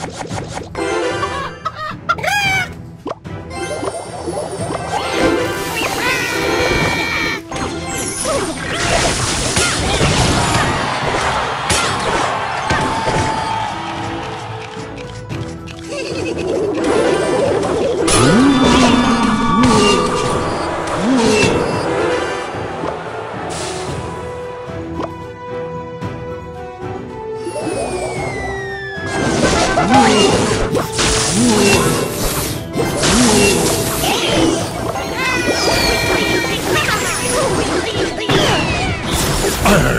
Ooh. Urgh.